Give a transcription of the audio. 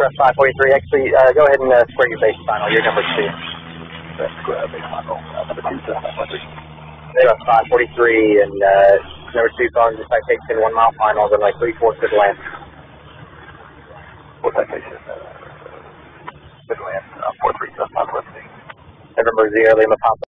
Express 543. Actually, uh, go ahead and uh, square your base final. You're number two. Square base final. Number two, seven, five, three. Airbus 543 and uh, number two calling the citation one mile final, then like three fourths of land. What citation? Uh, Midland, uh, four three seven five, let's see. November zero Lima Papa.